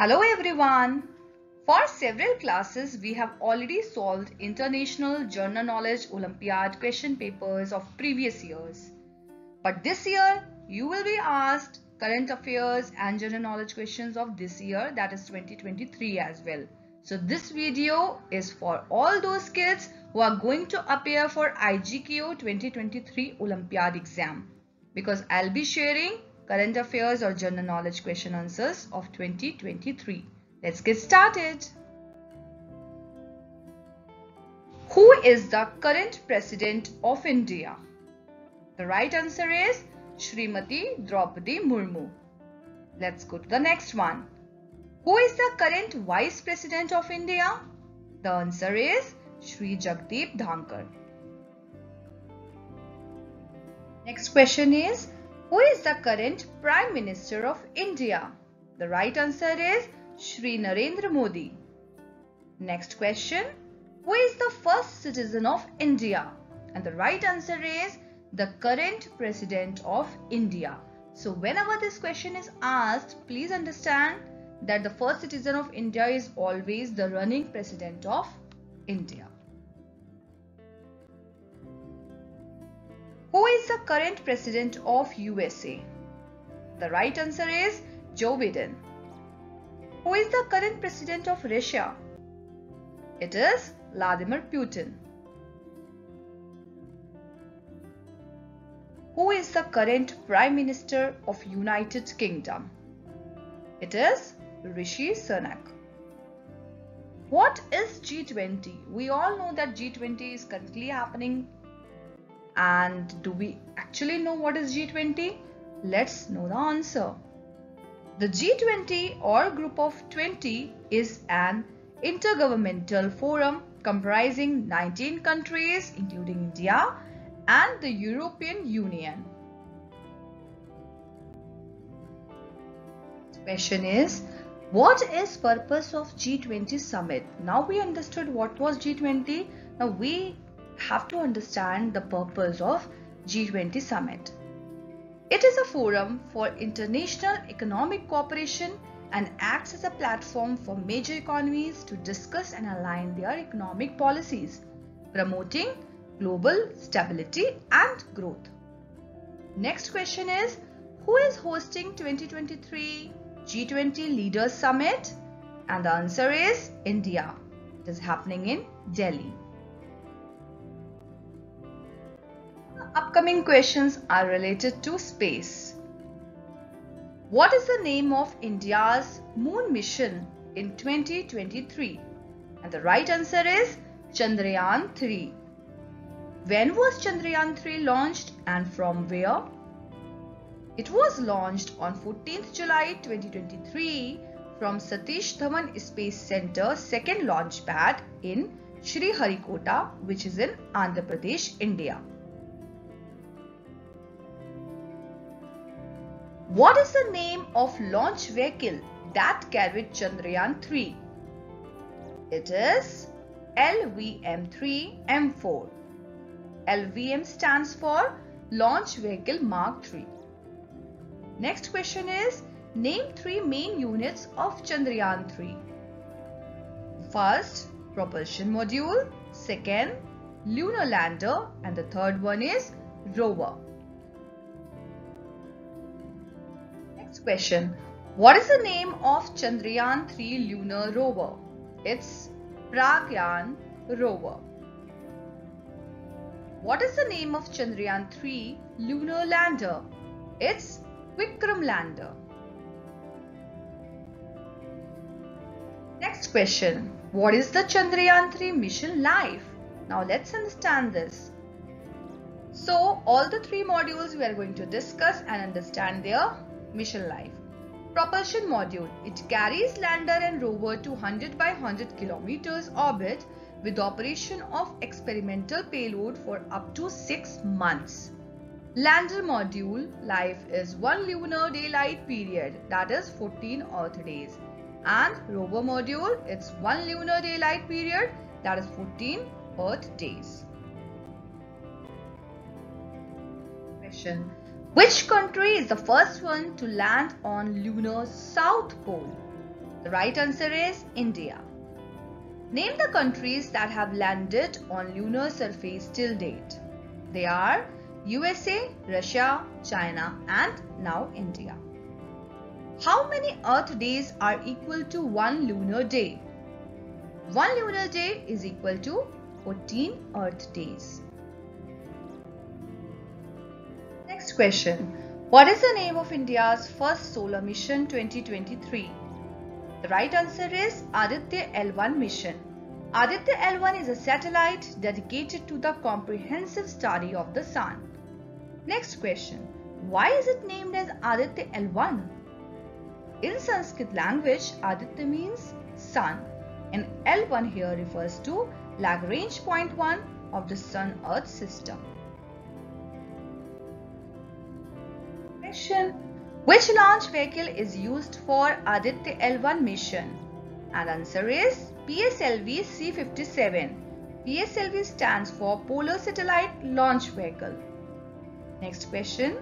Hello everyone! For several classes, we have already solved International General Knowledge Olympiad question papers of previous years. But this year, you will be asked current affairs and general knowledge questions of this year that is 2023 as well. So this video is for all those kids who are going to appear for IGKO 2023 Olympiad exam because I'll be sharing current affairs or general knowledge question answers of 2023. Let's get started. Who is the current president of India? The right answer is Shrimati Draupadi Murmu. Let's go to the next one. Who is the current vice president of India? The answer is Shri Jagdeep Dhankhar. Next question is who is the current Prime Minister of India? The right answer is Shri Narendra Modi. Next question. Who is the first citizen of India? And the right answer is the current President of India. So whenever this question is asked, please understand that the first citizen of India is always the running President of India. Who is the current president of USA? The right answer is Joe Biden. Who is the current president of Russia? It is Vladimir Putin. Who is the current Prime Minister of United Kingdom? It is Rishi Sunak. What is G20? We all know that G20 is currently happening and do we actually know what is G20? Let's know the answer. The G20 or Group of 20 is an intergovernmental forum comprising 19 countries including India and the European Union. Question is what is purpose of G20 summit? Now we understood what was G20. Now we have to understand the purpose of G20 summit. It is a forum for international economic cooperation and acts as a platform for major economies to discuss and align their economic policies, promoting global stability and growth. Next question is Who is hosting 2023 G20 Leaders Summit? And the answer is India. It is happening in Delhi. Upcoming questions are related to space. What is the name of India's moon mission in 2023? And the right answer is Chandrayaan 3. When was Chandrayaan 3 launched and from where? It was launched on 14th July 2023 from Satish Dhawan Space Center second launch pad in Sriharikota which is in Andhra Pradesh, India. What is the name of launch vehicle that carried Chandrayaan 3? It is LVM-3M4. LVM stands for Launch Vehicle Mark 3. Next question is Name three main units of Chandrayaan 3. First, propulsion module. Second, lunar lander. And the third one is rover. Question. What is the name of Chandrayaan 3 lunar rover? It's Pragyan rover. What is the name of Chandrayaan 3 lunar lander? It's Vikram lander. Next question. What is the Chandrayaan 3 mission life? Now let's understand this. So all the three modules we are going to discuss and understand their mission life. Propulsion module. It carries lander and rover to 100 by 100 kilometers orbit with operation of experimental payload for up to 6 months. Lander module life is 1 lunar daylight period that is 14 earth days and rover module it's 1 lunar daylight period that is 14 earth days. Question which country is the first one to land on lunar south pole? The right answer is India. Name the countries that have landed on lunar surface till date. They are USA, Russia, China and now India. How many Earth days are equal to one lunar day? One lunar day is equal to 14 Earth days. Next question. What is the name of India's first solar mission 2023? The right answer is Aditya L1 mission. Aditya L1 is a satellite dedicated to the comprehensive study of the sun. Next question. Why is it named as Aditya L1? In Sanskrit language, Aditya means sun and L1 here refers to Lagrange point 1 of the Sun-Earth system. Question which launch vehicle is used for Aditya L1 mission? And answer is PSLV C57. PSLV stands for Polar Satellite Launch Vehicle. Next question.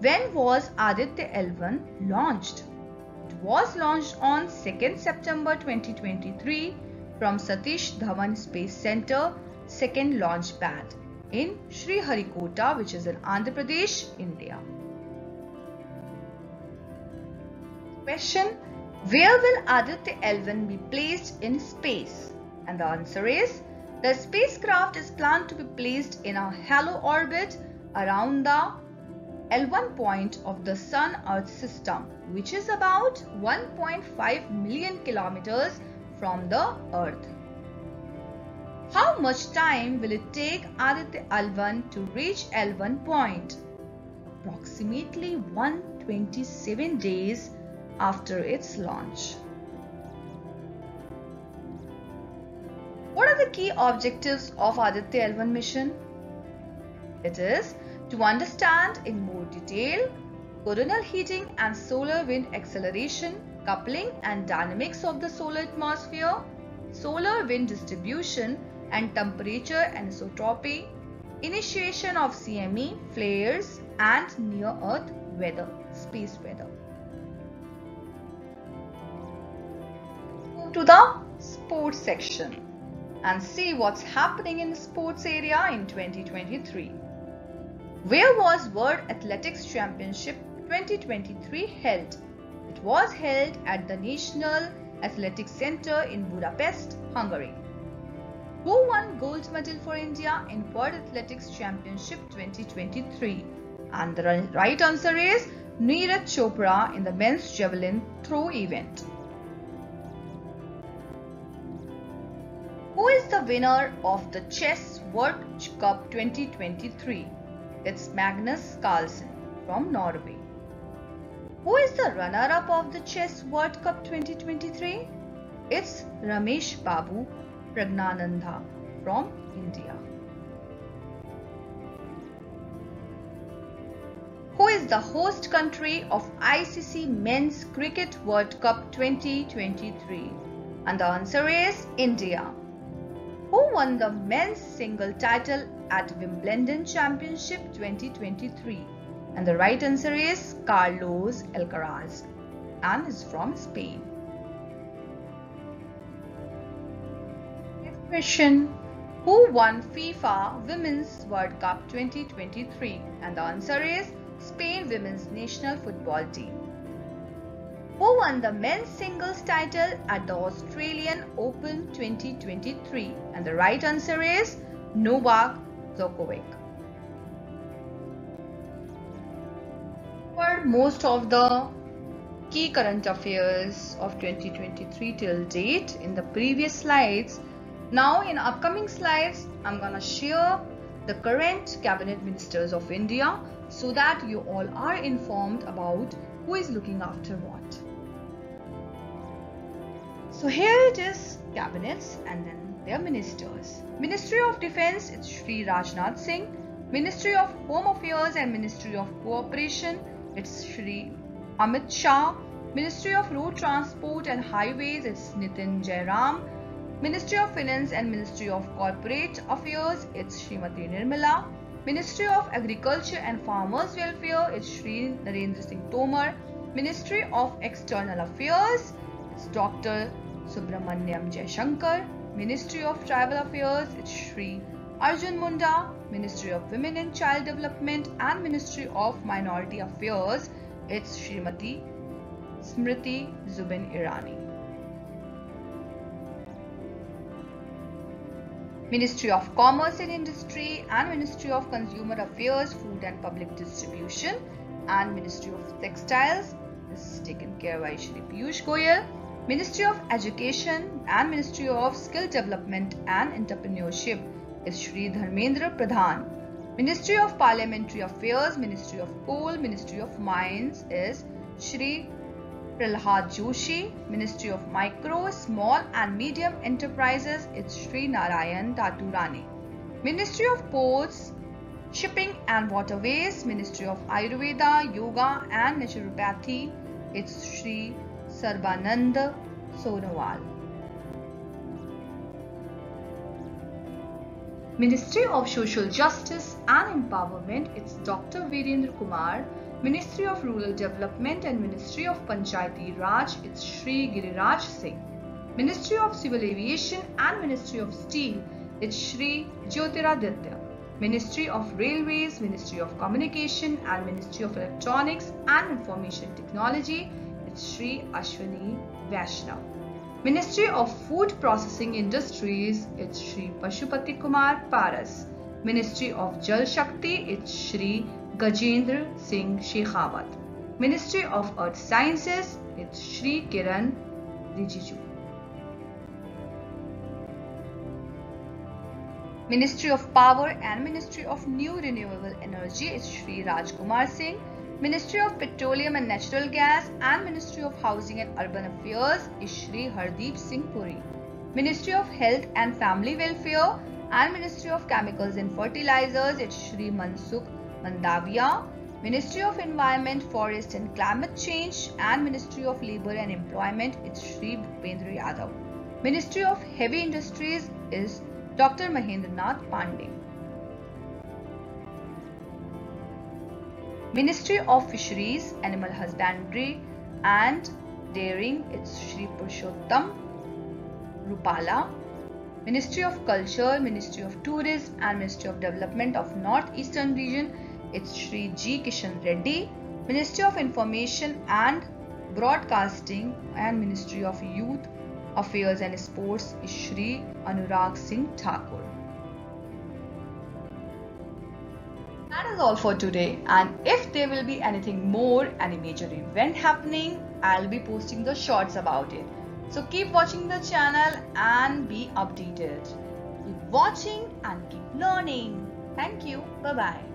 When was Aditya L1 launched? It was launched on 2nd September 2023 from Satish Dhawan Space Center, second launch pad in Sriharikota, which is in Andhra Pradesh, India. Question Where will Aditya L1 be placed in space? And the answer is the spacecraft is planned to be placed in a halo orbit around the L1 point of the Sun Earth system, which is about 1.5 million kilometers from the Earth. How much time will it take Aditya L1 to reach L1 point? Approximately 127 days after its launch. What are the key objectives of Aditya L1 mission? It is to understand in more detail coronal heating and solar wind acceleration, coupling and dynamics of the solar atmosphere, solar wind distribution and temperature anisotropy, initiation of CME, flares and near-Earth weather, space weather. To the sports section and see what's happening in the sports area in 2023. Where was World Athletics Championship 2023 held? It was held at the National Athletics Center in Budapest, Hungary. Who won gold medal for India in World Athletics Championship 2023? And the right answer is Neeraj Chopra in the men's javelin throw event. The winner of the Chess World Cup 2023? It's Magnus Carlsen from Norway. Who is the runner-up of the Chess World Cup 2023? It's Ramesh Babu Praggnanandhaa from India. Who is the host country of ICC Men's Cricket World Cup 2023? And the answer is India who won the men's single title at Wimbledon Championship 2023? And the right answer is Carlos Alcaraz and is from Spain. Next question. Who won FIFA Women's World Cup 2023? And the answer is Spain Women's National Football Team who won the men's singles title at the Australian Open 2023? And the right answer is Novak Djokovic. For most of the key current affairs of 2023 till date in the previous slides, now in upcoming slides, I'm gonna share the current cabinet ministers of India so that you all are informed about who is looking after what. So here it is cabinets and then their ministers. Ministry of Defense it's Sri Rajnath Singh. Ministry of Home Affairs and Ministry of Cooperation it's Sri Amit Shah. Ministry of Road Transport and Highways it's Nitin Jairam. Ministry of Finance and Ministry of Corporate Affairs it's Srimati Nirmala. Ministry of Agriculture and Farmers Welfare it's Sri Narendra Singh Tomar. Ministry of External Affairs it's Dr. Subramanyam Jaishankar. Ministry of Tribal Affairs, it's Shri Arjun Munda. Ministry of Women and Child Development and Ministry of Minority Affairs, it's Srimati Smriti Zubin Irani. Ministry of Commerce and Industry and Ministry of Consumer Affairs, Food and Public Distribution and Ministry of Textiles. This is taken care by Shri Piyush Goyal. Ministry of Education and Ministry of Skill Development and Entrepreneurship is Shri Dharmendra Pradhan. Ministry of Parliamentary Affairs, Ministry of Coal, Ministry of Mines is Shri Prahlad Joshi, Ministry of Micro, Small and Medium Enterprises, is Sri Narayan Tatu Rane. Ministry of Ports, Shipping and Waterways, Ministry of Ayurveda, Yoga and Naturopathy, it's Sri Sarbanand Sonowal. Ministry of Social Justice and Empowerment, it's Dr. Virendra Kumar. Ministry of Rural Development and Ministry of Panchayati Raj, it's Shri Giriraj Singh. Ministry of Civil Aviation and Ministry of Steel, it's Shri Jyotiraditya. Ministry of Railways, Ministry of Communication and Ministry of Electronics and Information Technology, it's Shri Ashwini Vaishnav. Ministry of Food Processing Industries, it's Shri Pashupati Kumar Paras. Ministry of Jal Shakti, it's Shri Gajendra Singh Shekhawat. Ministry of Earth Sciences, it's Shri Kiran Rijiju. Ministry of Power and Ministry of New Renewable Energy is Shri Rajkumar Singh. Ministry of Petroleum and Natural Gas and Ministry of Housing and Urban Affairs is Shri Hardeep Singh Puri. Ministry of Health and Family Welfare and Ministry of Chemicals and Fertilizers is Shri Mansukh Mandaviya. Ministry of Environment, Forest and Climate Change and Ministry of Labour and Employment is Shri Bhupendra Yadav. Ministry of Heavy Industries is Dr. Mahendranath Pandey. Ministry of Fisheries, Animal Husbandry and Dairying, it's Shri Purushottam Rupala. Ministry of Culture, Ministry of Tourism and Ministry of Development of North Eastern Region, it's Shri G. Kishan Reddy. Ministry of Information and Broadcasting and Ministry of Youth Affairs and Sports is Shri Anurag Singh Thakur. That is all for today and if there will be anything more, any major event happening, I'll be posting the shorts about it. So keep watching the channel and be updated. Keep watching and keep learning. Thank you. Bye-bye.